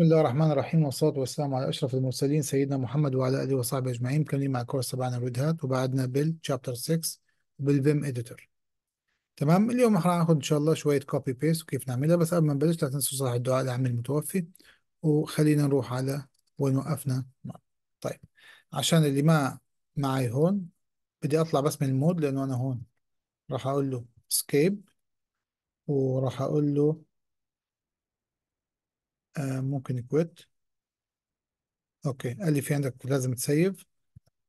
بسم الله الرحمن الرحيم والصلاة والسلام على أشرف المرسلين سيدنا محمد وعلى آله وصحبه أجمعين. مكملين مع الكورس تبعنا Red Hat وبعدنا بال chapter 6 وبال Vim editor تمام اليوم راح ناخذ إن شاء الله شوية copy paste وكيف نعملها بس قبل ما نبلش لا تنسوا صالح الدعاء لعم المتوفي وخلينا نروح على وين وقفنا. طيب عشان اللي ما معي هون بدي أطلع بس من ال mode لأنه أنا هون. راح أقول له escape وراح أقول له آه ممكن quit okay قال لي في عندك لازم ت save.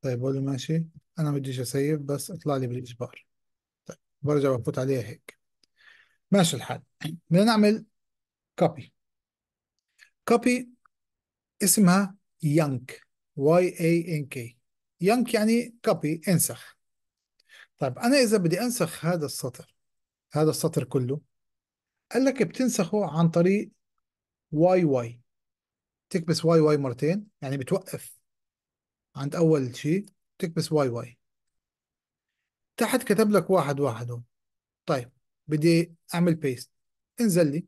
طيب بقول له ماشي. أنا ما بديش أ save بس اطلع لي بالإجبار. طيب برجع بفوت عليها هيك. ماشي الحال. بدنا نعمل copy copy اسمها yank y a n k yank يعني copy انسخ. طيب أنا إذا بدي أنسخ هذا السطر هذا السطر كله قال لك بتنسخه عن طريق y y. تكبس y y مرتين يعني بتوقف عند أول شيء تكبس y y. تحت كتب لك واحد واحد هون. طيب بدي أعمل paste انزل لي.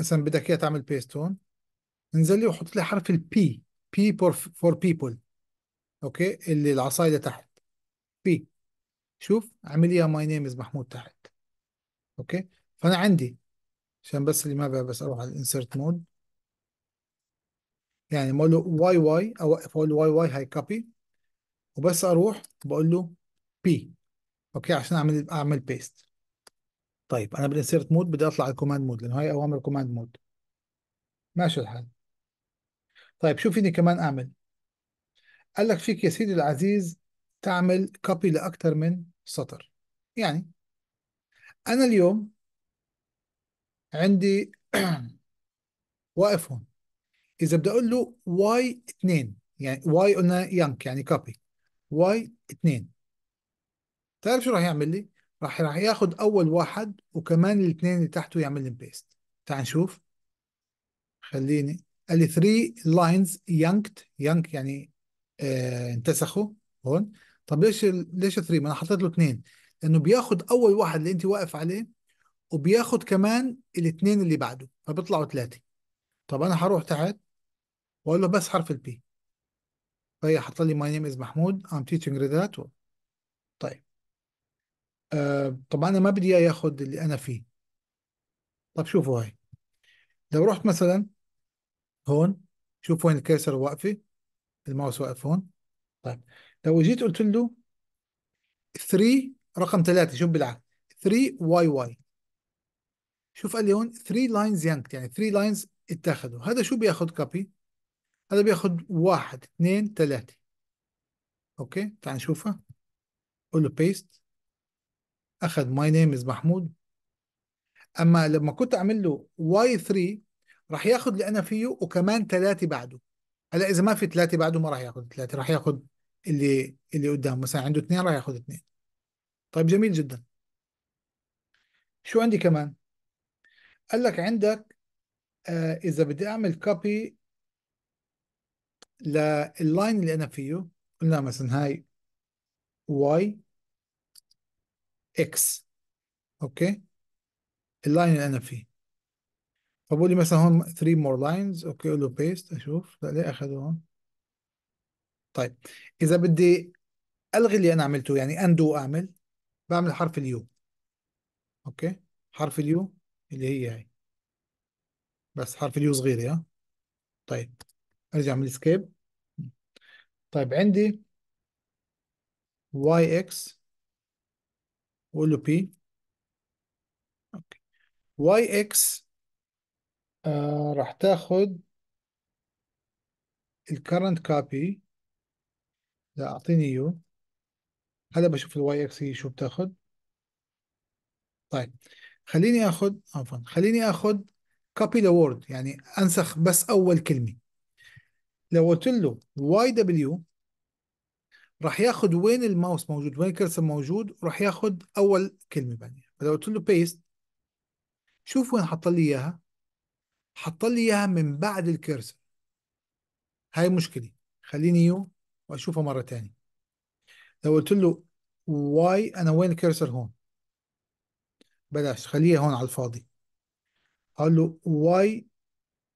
مثلا بدك إياه تعمل paste هون. انزل لي وحط لي حرف ال p p for people okay؟ اللي العصاية تحت. p شوف عمل لي my name is محمود تحت. okay؟ فأنا عندي عشان بس اللي ما بقى بس أروح على ال insert mode يعني بقول له y y اوقف أقول له y y هاي copy وبس أروح بقول له p okay عشان أعمل أعمل paste طيب أنا بال insert mode بدي أطلع على ال command mode لأنه هاي أوامر command mode ماشي الحال. طيب شو فيني كمان أعمل؟ قال لك فيك يا سيدي العزيز تعمل copy لاكثر من سطر. يعني أنا اليوم عندي واقف هون إذا بدي أقول له y 2 يعني y قلنا yank يعني copy y 2 تعرف شو راح يعمل لي؟ راح راح ياخذ أول واحد وكمان الاثنين اللي تحته يعمل لي paste تعال نشوف. خليني. قال لي 3 lines yanked yank يعني آه انتسخوا. هون. طب ليش ليش 3 ما أنا حطيت له اثنين لأنه بياخذ أول واحد اللي أنت واقف عليه وبياخذ كمان الاثنين اللي بعده فبيطلعوا ثلاثة طب أنا هروح تحت وأقول له بس حرف ال p. فهي حط لي my name is محمود am teaching Red Hat طيب. آه طبعا أنا ما بدي إياه ياخذ اللي أنا فيه. طب شوفوا هاي. لو رحت مثلا هون شوف وين ال cursor واقفة الماوس واقف هون. طيب. لو جيت قلت له 3 رقم 3 شوف بالعكس. 3 y y. شوف قال لي هون 3 lines yanked يعني 3 lines اتاخذوا هذا شو بياخذ copy هذا بياخذ واحد اثنين ثلاثة. okay؟ تعال نشوفها. قول له paste أخذ my name is محمود. أما لما كنت أعمل له y 3 راح ياخذ اللي أنا فيه وكمان ثلاثة بعده. هلا إذا ما في ثلاثة بعده ما راح ياخذ ثلاثة راح ياخذ اللي اللي قدام. مثلا عنده اثنين راح ياخذ اثنين. طيب جميل جدا. شو عندي كمان؟ قال لك عندك آه إذا بدي أعمل copy لل line اللي أنا فيه قلنا مثلا هاي y x okay؟ ال line اللي أنا فيه. فبقول لي مثلا هون 3 more lines okay؟ أقول له paste أشوف. لا ليه أخذه هون؟ طيب إذا بدي ألغي اللي أنا عملته يعني undo أعمل بعمل حرف ال u. okay؟ حرف ال u. اللي هي هاي بس حرف ال u صغير ها؟ طيب أرجع من ال escape طيب عندي y x وأقول له p okay. y x آه راح تاخذ ال current copy لا أعطيني u هلا بشوف ال y x هي شو بتاخذ طيب خليني اخذ عفوا خليني اخذ copy ل word يعني أنسخ بس أول كلمة. لو قلت له واي دبليو راح ياخذ وين الماوس موجود وين ال cursor موجود وراح ياخذ أول كلمة بعدين. فلو قلت له paste شوف وين حط لي إياها. حط لي إياها من بعد ال cursor هاي مشكلة. خليني u وأشوفها مرة ثانية لو قلت له y أنا وين ال cursor هون؟ بلاش خليها هون على الفاضي. أقول له واي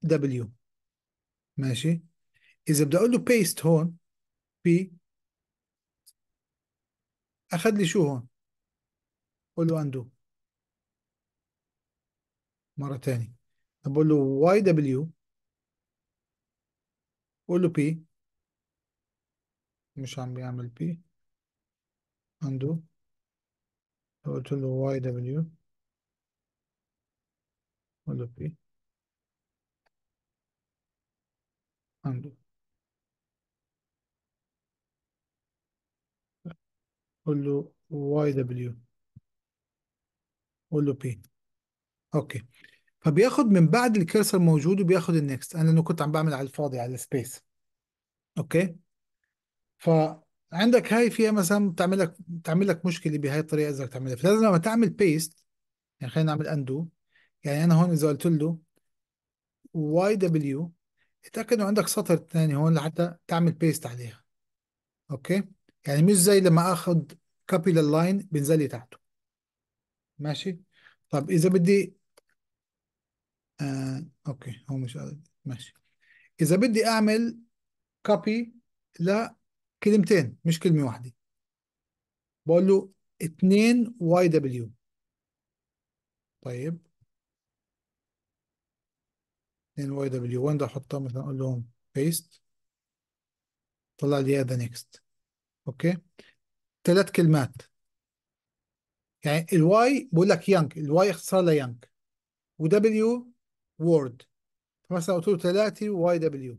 دبليو. ماشي. إذا بدي أقول له paste هون بي أخذ لي شو هون؟ قول له undo مرة تانية بقول له واي دبليو. قول له p مش عم بيعمل p undo قلت له واي دبليو. قول له p undo قول له واي دبليو قول له p okay فبياخد من بعد ال cursor موجود وبياخد ال next أنا لأنه كنت عم بعمل على الفاضي على ال space okay فعندك هاي فيها مثلا بتعمل لك بتعمل لك مشكلة بهاي الطريقة إذا بدك تعملها فلازم لما تعمل paste يعني خلينا نعمل undo يعني أنا هون إذا قلت له واي دبليو اتأكد إنه عندك سطر ثاني هون لحتى تعمل paste عليها. okay؟ يعني مش زي لما اخذ copy لل line بينزل لي تحته. ماشي؟ طب إذا بدي آه okay هو مش ماشي. إذا بدي أعمل copy لكلمتين مش كلمة واحدة. بقول له 2 واي دبليو. طيب. 2 واي دبليو وين بدي احطها مثلا أقول لهم paste طلع لي هذا next okay ثلاث كلمات. يعني ال y بقول لك yank ال y اختصار ل yank ودبليو word فمثلا قلت له 3 واي دبليو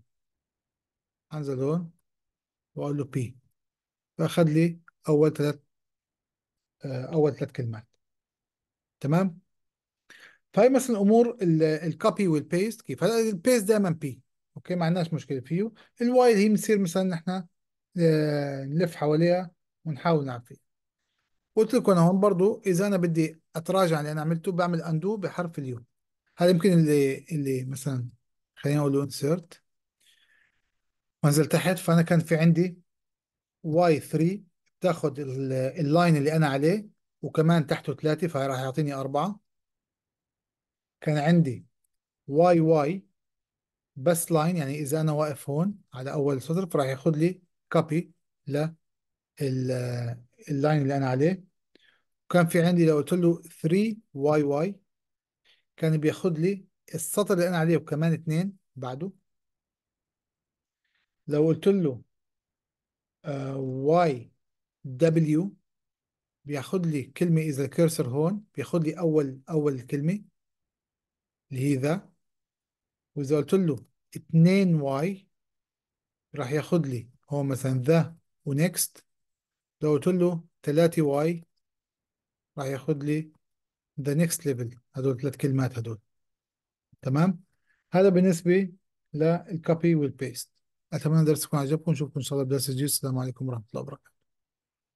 انزل هون واقول له p فاخذ لي أول ثلاث أول ثلاث كلمات. تمام؟ فهي مثلا امور ال copy وال paste كيف؟ هلا ال paste دائما p okay؟ ما عندناش مشكلة فيه. ال y هي بنصير مثلا نحن نلف حواليها ونحاول نلعب فيه قلت لكم أنا هون برضو إذا أنا بدي أتراجع اللي أنا عملته بعمل undo بحرف ال u. هذا يمكن اللي اللي مثلا خلينا نقول insert وانزل تحت فأنا كان في عندي y 3 بتاخذ ال line اللي أنا عليه وكمان تحته 3 فراح يعطيني 4 كان عندي yy بس line يعني إذا أنا واقف هون على أول سطر فراح ياخذ لي copy ل ال line اللي أنا عليه. وكان في عندي لو قلت له 3 yy كان بياخذ لي السطر اللي أنا عليه وكمان اثنين بعده. لو قلت له واي دبليو بياخذ لي كلمة إذا ال cursor هون بياخذ لي أول أول كلمة. اللي هي the. وإذا قلت له 2 y راح ياخذ لي هون مثلا the و next لو قلت له 3 y راح ياخذ لي the next level. هدول ثلاث كلمات هدول. تمام؟ هذا بالنسبة لل copy وال paste أتمنى درسكم عجبكم. نشوفكم إن شاء الله بدرس جديد. السلام عليكم ورحمة الله وبركاته.